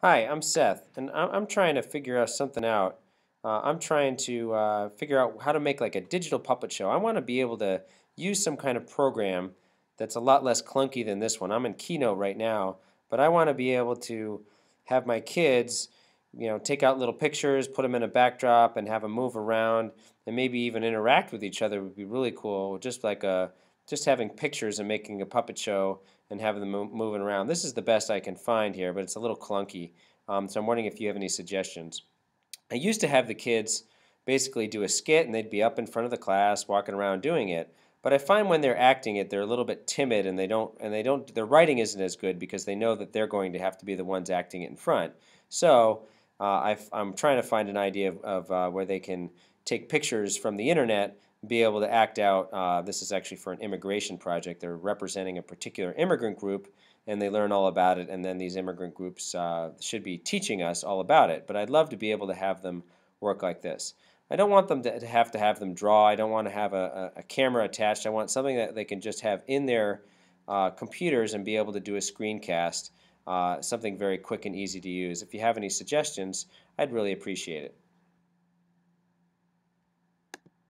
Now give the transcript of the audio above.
Hi, I'm Seth, and I'm trying to figure out something out. Uh, I'm trying to uh, figure out how to make like a digital puppet show. I want to be able to use some kind of program that's a lot less clunky than this one. I'm in Keynote right now, but I want to be able to have my kids, you know, take out little pictures, put them in a backdrop, and have them move around, and maybe even interact with each other would be really cool. Just like a just having pictures and making a puppet show and having them mo moving around. This is the best I can find here, but it's a little clunky. Um, so I'm wondering if you have any suggestions. I used to have the kids basically do a skit and they'd be up in front of the class walking around doing it. But I find when they're acting it, they're a little bit timid and they don't and they don't their writing isn't as good because they know that they're going to have to be the ones acting it in front. So i am trying to find an idea of, of uh, where they can take pictures from the internet be able to act out. Uh, this is actually for an immigration project. They're representing a particular immigrant group, and they learn all about it. And then these immigrant groups uh, should be teaching us all about it. But I'd love to be able to have them work like this. I don't want them to have to have them draw. I don't want to have a, a, a camera attached. I want something that they can just have in their uh, computers and be able to do a screencast. Uh, something very quick and easy to use. If you have any suggestions, I'd really appreciate it.